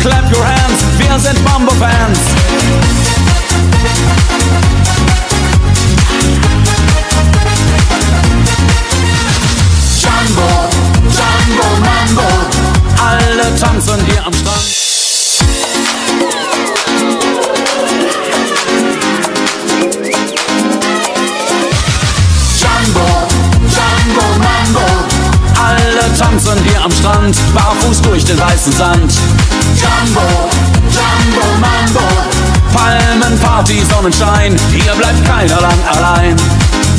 clap your hands, wir sind Mambo-Fans. Jumbo, Jumbo, Mambo. Alle tanzen hier am Strand. Barfuß durch den weißen Sand. Jumbo, Jumbo, Mambo. Palmenparty, Sonnenschein, hier bleibt keiner lang allein.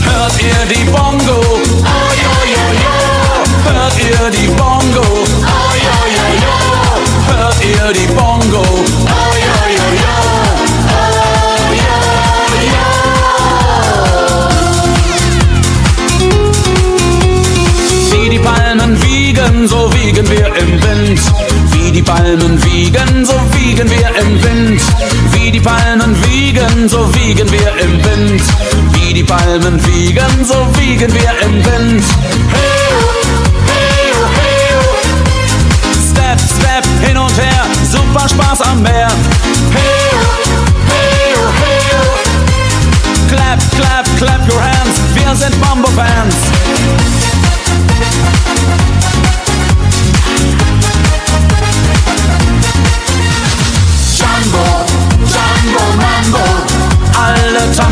Hört ihr die Bongo? Oh, yo, yo, yo. Hört ihr die Bongo? So wiegen wir im Wind. Wie die Palmen wiegen, so wiegen wir im Wind. Wie die Palmen wiegen, so wiegen wir im Wind. Wie die Palmen wiegen, so wiegen wir im Wind. Hey,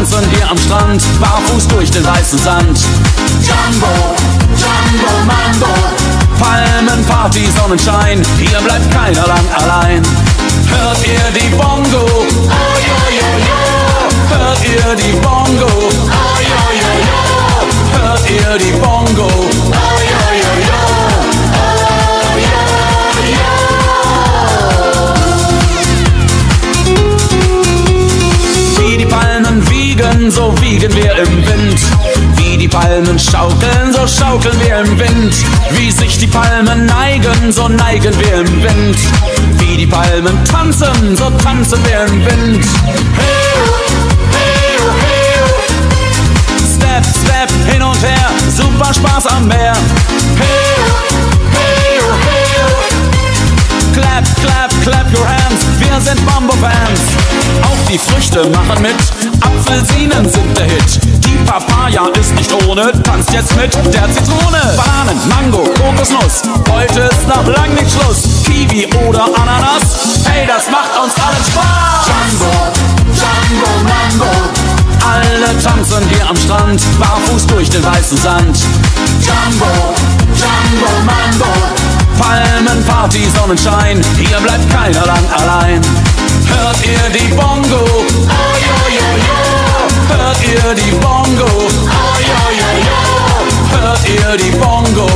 tanzen hier am Strand, barfuß durch den weißen Sand. Jumbo, Jumbo, Mambo. Palmenparty, Sonnenschein, hier bleibt keiner lang allein. Hört ihr die Bongo? Oh, yo, yo, yo. Hört ihr die Bongo? Oh, yo, yo, yo. Hört ihr die Bongo? Wiegen wir im Wind. Wie die Palmen schaukeln, so schaukeln wir im Wind. Wie sich die Palmen neigen, so neigen wir im Wind. Wie die Palmen tanzen, so tanzen wir im Wind. Hey, hey, hey. Step, step, hin und her, super Spaß am Meer. Clap, clap, clap your hands, wir sind Mambo-Fans. Die Früchte machen mit, Apfelsinen sind der Hit. Die Papaya ist nicht ohne, tanzt jetzt mit der Zitrone. Bananen, Mango, Kokosnuss, heute ist noch lang nicht Schluss. Kiwi oder Ananas, hey, das macht uns allen Spaß. Jumbo, Jumbo, Mambo. Alle tanzen hier am Strand, barfuß durch den weißen Sand. Jumbo, Jumbo, Mambo. Palmenparty, Sonnenschein, hier bleibt keiner lang allein. Hört ihr die Bongo? Oh, yo, yo, yo. Hört ihr die Bongo? Hört ihr die Bongo?